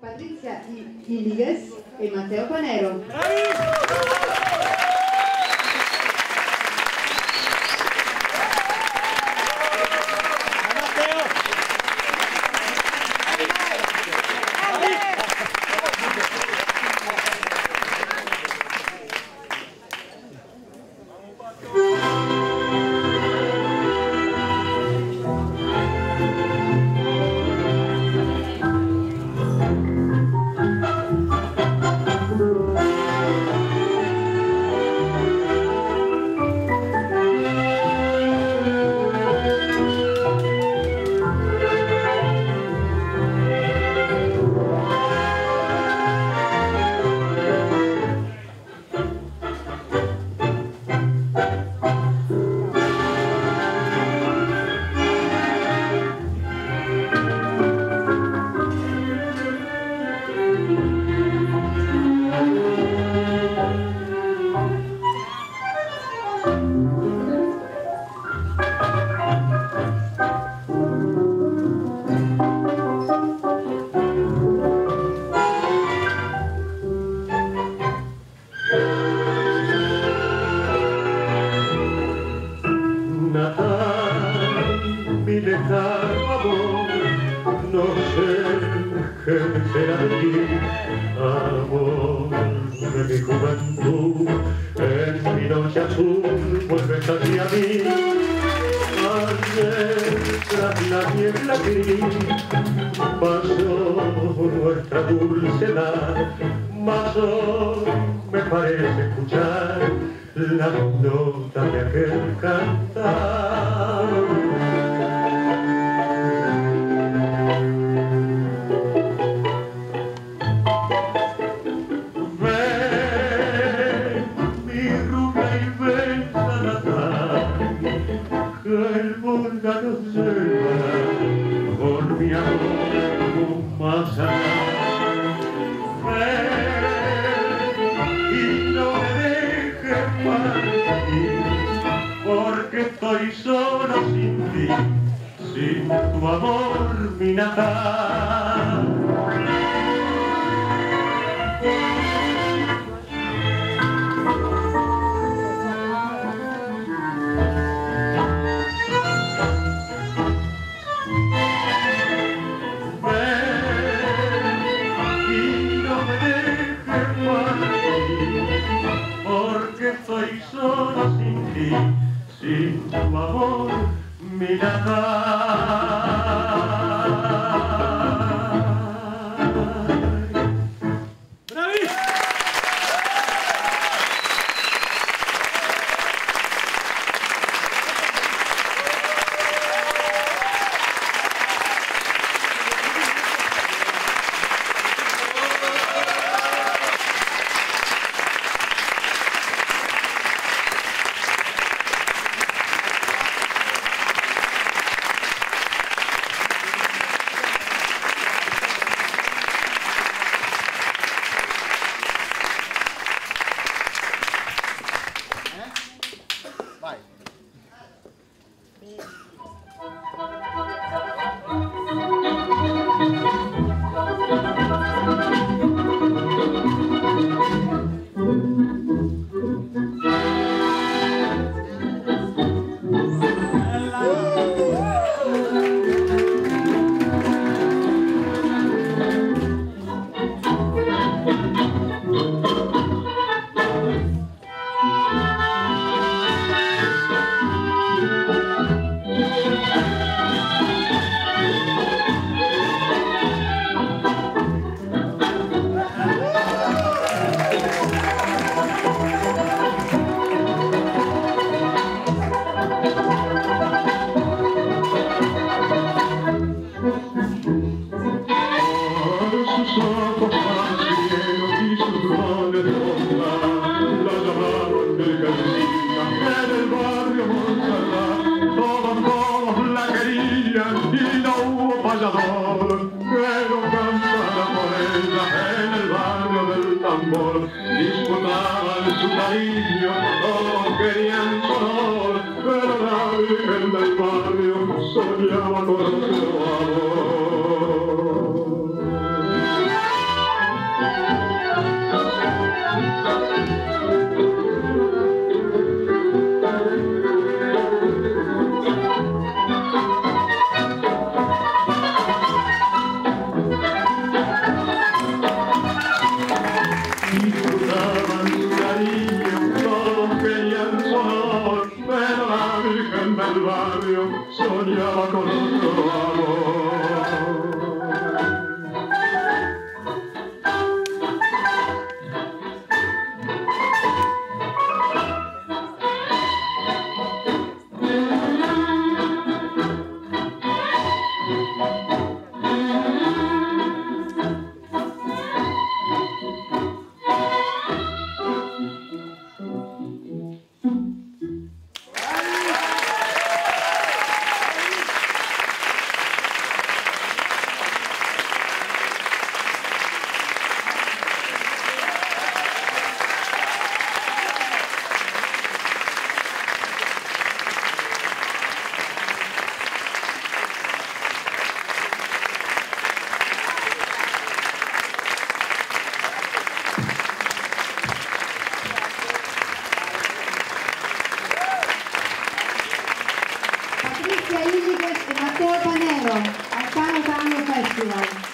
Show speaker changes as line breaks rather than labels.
Patricia Iligues y eh, Mateo Panero.
mi dejar amor, no sé qué será de ti, amor de mi juventud, en mi noche azul vuelves hacia mí, ayer tras la niebla gris pasó nuestra dulcedad, mas hoy me parece escuchar la nota de aquel cantar. tu amor mi natal. porque estoy solo sin ti, sin tu amor. mirada. tambor, disputaban su cariño, todos querían color, pero la virgen del barrio soñaba con su amor. y encore
A Indiges e Matteo Panero al Cano Tango Festival.